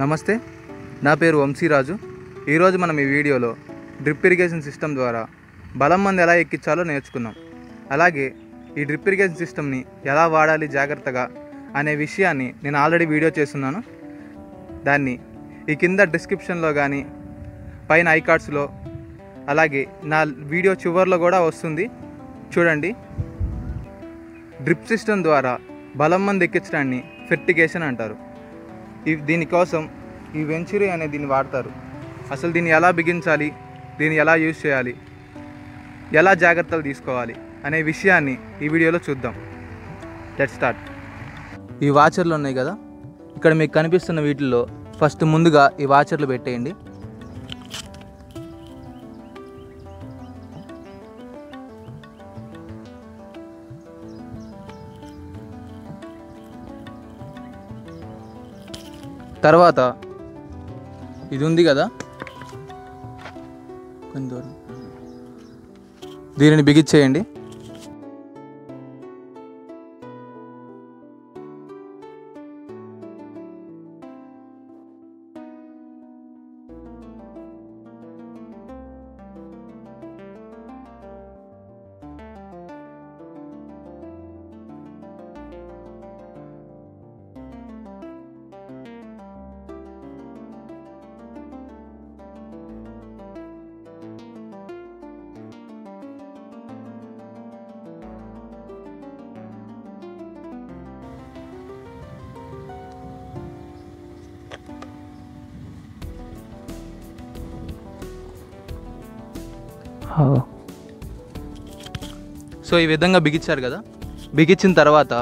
నమస్తే నా పేరు వంశీరాజు. ఈరోజు మనం ఈ వీడియోలో డ్రిప్ ఇరిగేషన్ సిస్టమ్ ద్వారా బలం మంది ఎలా ఎక్కించాలో నేర్చుకున్నాం అలాగే ఈ డ్రిప్ ఇరిగేషన్ సిస్టమ్ని ఎలా వాడాలి జాగ్రత్తగా అనే విషయాన్ని నేను ఆల్రెడీ వీడియో చేస్తున్నాను. దాన్ని ఈ కింద డిస్క్రిప్షన్లో కానీ పైన ఐకార్డ్స్లో అలాగే నా వీడియో చివరిలో కూడా వస్తుంది. చూడండి. డ్రిప్ సిస్టమ్ ద్వారా బలం మంది ఎక్కించడాన్ని ఫెర్టిగేషన్ అంటారు. దీనికోసం ఈ వెంచురీ అనే దీన్ని వాడతారు. అసలు దీన్ని ఎలా బిగించాలి? దీన్ని ఎలా యూజ్ చేయాలి? ఎలా జాగ్రత్తలు తీసుకోవాలి? అనే విషయాన్ని ఈ వీడియోలో చూద్దాం. Let start. ఈ వాచర్లు ఉన్నాయి కదా? ఇక్కడ మీకు కనిపిస్తున్న వీటిల్లో ఫస్ట్ ముందుగా ఈ వాచర్లు పెట్టేయండి. తర్వాత ఇది ఉంది కదా. కొంచెం దూరం దీనిని బిగిచ్చేయండి. సో ఈ విధంగా బిగించారు కదా? బిగించిన తర్వాత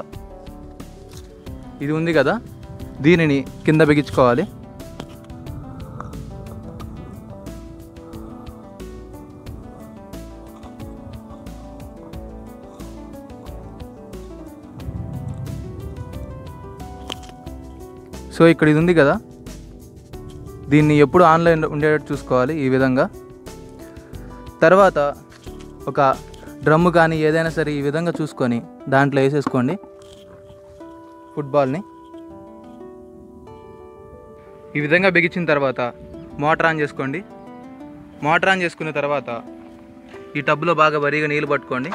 ఇది ఉంది కదా? దీనిని కింద బిగించుకోవాలి. సో ఇక్కడ ఇది ఉంది కదా? దీన్ని ఎప్పుడు ఆన్లైన్ ఉండేటట్టు చూసుకోవాలి ఈ విధంగా. తర్వాత ఒక డ్రమ్ము కానీ ఏదైనా సరే ఈ విధంగా చూసుకొని దాంట్లో వేసేసుకోండి. ఫుట్బాల్ని. ఈ విధంగా బిగించిన తర్వాత మోటార్ ఆన్ చేసుకోండి. మోటార్ ఆన్ చేసుకున్న తర్వాత ఈ టబ్లో బాగా వరిగా నీళ్ళు పట్టుకోండి.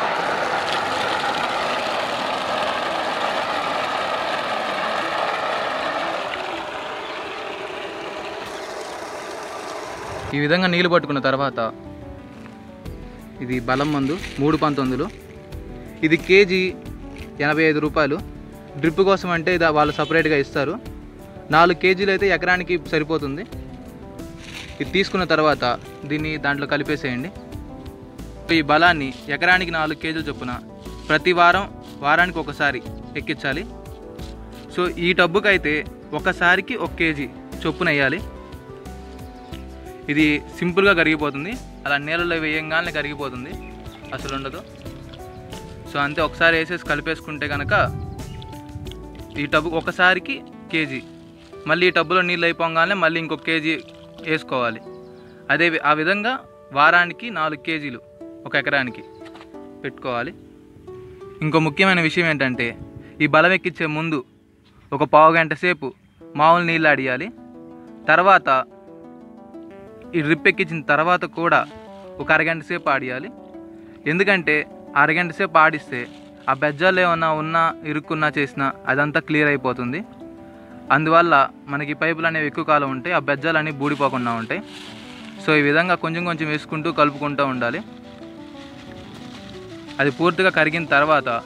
ఈ విధంగా నీళ్ళు పట్టుకున్న తర్వాత ఇది బలం మందు మూడు పంతొమ్మిదిలో. ఇది కేజీ ఎనభై ఐదు రూపాయలు. డ్రిప్ కోసం అంటే ఇది వాళ్ళు సపరేట్గా ఇస్తారు. నాలుగు కేజీలు అయితే ఎకరానికి సరిపోతుంది. ఇది తీసుకున్న తర్వాత దీన్ని దాంట్లో కలిపేసేయండి. ఈ బలాన్ని ఎకరానికి నాలుగు కేజీలు చొప్పున ప్రతి వారం వారానికి ఒకసారి ఎక్కించాలి. సో ఈ టబ్బుకైతే ఒకసారికి ఒక కేజీ చొప్పున వేయాలి. ఇది సింపుల్గా కరిగిపోతుంది. అలా నీళ్ళలో వేయంగానే కరిగిపోతుంది. అసలు ఉండదు. సో అంతే ఒకసారి వేసేసి కలిపేసుకుంటే కనుక ఈ టబ్బు ఒకసారికి కేజీ. మళ్ళీ ఈ టబ్బులో నీళ్ళు అయిపోగానే మళ్ళీ ఇంకొక కేజీ వేసుకోవాలి. అదే వి- ఆ విధంగా వారానికి నాలుగు కేజీలు ఒక ఎకరానికి పెట్టుకోవాలి. ఇంకో ముఖ్యమైన విషయం ఏంటంటే ఈ బలం ఎక్కించే ముందు ఒక పావు గంట సేపు మామూలు నీళ్ళు అడియాలి తర్వాత ఈ డ్రిప్ ఎక్కించిన తర్వాత కూడా ఒక అరగంట సేపు ఆడియాలి. ఎందుకంటే అరగంట సేపు ఆడిస్తే ఆ బెజ్జాలు ఏమన్నా ఉన్నా ఇరుక్కున్నా చేసినా అదంతా క్లియర్ అయిపోతుంది. అందువల్ల మనకి పైపులు అనేవి ఎక్కువ కాలం ఉంటాయి ఆ బెజ్జాలు అనేవి బూడిపోకుండా ఉంటాయి. సో ఈ విధంగా కొంచెం కొంచెం వేసుకుంటూ కలుపుకుంటూ ఉండాలి. అది పూర్తిగా కరిగిన తర్వాత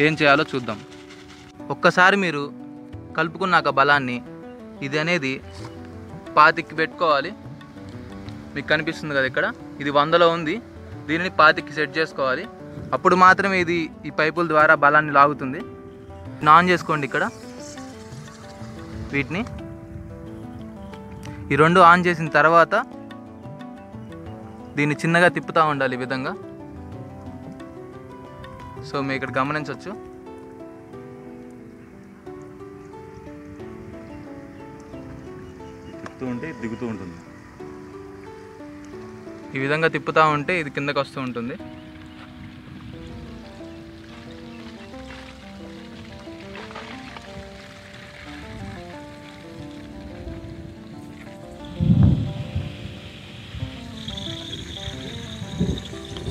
ఏం చేయాలో చూద్దాం. ఒక్కసారి మీరు కలుపుకున్నాక బలాన్ని ఇది అనేది పాతికి పెట్టుకోవాలి. మీకు కనిపిస్తుంది కదా ఇక్కడ? ఇది వందలో ఉంది. దీనిని పాతికి సెట్ చేసుకోవాలి. అప్పుడు మాత్రమే ఇది ఈ పైపుల ద్వారా బలాన్ని లాగుతుంది. ఆన్ చేసుకోండి ఇక్కడ. వీటిని. ఈ రెండు ఆన్ చేసిన తర్వాత దీన్ని చిన్నగా తిప్పుతూ ఉండాలి ఈ విధంగా. సో మీరు ఇక్కడ గమనించవచ్చు. తిప్పుతూ ఉంటే దిగుతూ ఉంటుంది. ఈ విధంగా తిప్పుతూ ఉంటే ఇది కిందకు వస్తూ ఉంటుంది.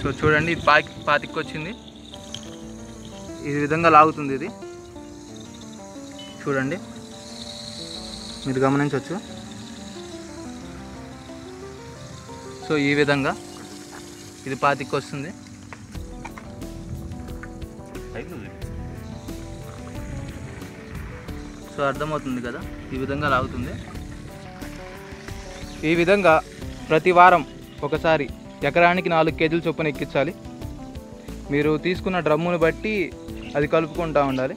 సో చూడండి ఇది పాకి పాతికి వచ్చింది ఈ విధంగా లాగుతుంది ఇది. చూడండి. మీరు గమనించవచ్చు సో ఈ విధంగా ఇది పాతికి వస్తుంది. సో అర్థమవుతుంది కదా? ఈ విధంగా లాగుతుంది. ఈ విధంగా ప్రతి వారం ఒకసారి ఎకరానికి నాలుగు కేజీలు చొప్పున ఎక్కించాలి. మీరు తీసుకున్న డ్రమ్మును బట్టి అది కలుపుకుంటూ ఉండాలి.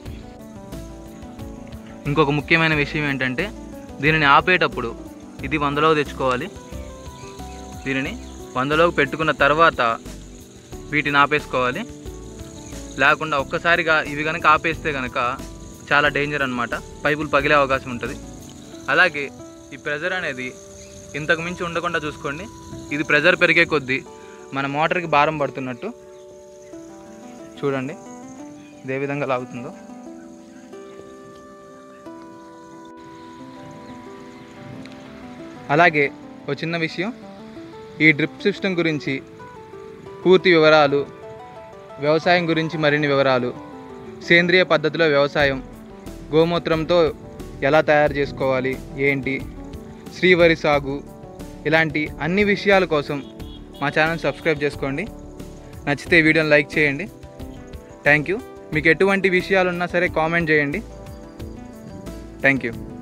ఇంకొక ముఖ్యమైన విషయం ఏంటంటే దీనిని ఆపేటప్పుడు ఇది వందలో తెచ్చుకోవాలి. దీనిని వందలోకి పెట్టుకున్న తర్వాత వీటిని ఆపేసుకోవాలి. లేకుండా ఒక్కసారిగా ఇవి కనుక ఆపేస్తే కనుక చాలా డేంజర్ అనమాట పైపులు పగిలే అవకాశం ఉంటుంది. అలాగే ఈ ప్రెజర్ అనేది ఇంతకు మించి ఉండకుండా చూసుకోండి. ఇది ప్రెజర్ పెరిగే కొద్దీ మన మోటార్కి భారం పడుతున్నట్టు చూడండి. ఇదే విధంగా లాగుతుందో. అలాగే ఒక చిన్న విషయం. ఈ డ్రిప్ సిస్టమ్ గురించి పూర్తి వివరాలు వ్యవసాయం గురించి మరిన్ని వివరాలు సేంద్రియ పద్ధతిలో వ్యవసాయం గోమూత్రంతో ఎలా తయారు చేసుకోవాలి ఏంటి శ్రీవరి సాగు ఇలాంటి అన్ని విషయాల కోసం మా ఛానల్ సబ్స్క్రైబ్ చేసుకోండి. నచ్చితే వీడియోని లైక్ చేయండి. Thank you. మీకు ఎటువంటి విషయాలు ఉన్నా సరే కామెంట్ చేయండి. Thank you.